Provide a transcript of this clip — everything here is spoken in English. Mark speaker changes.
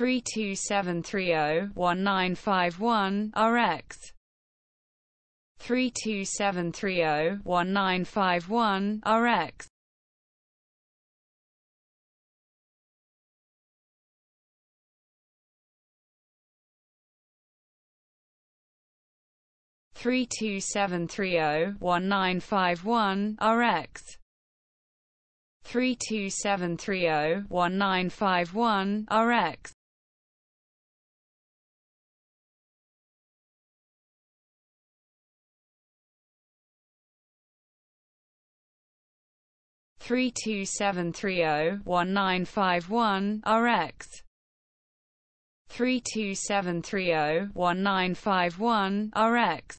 Speaker 1: 32730-1951 RX 32730-1951 RX three two seven three zero one nine five one RX three two seven three zero one nine five one RX 32730-1951, RX 32730-1951, RX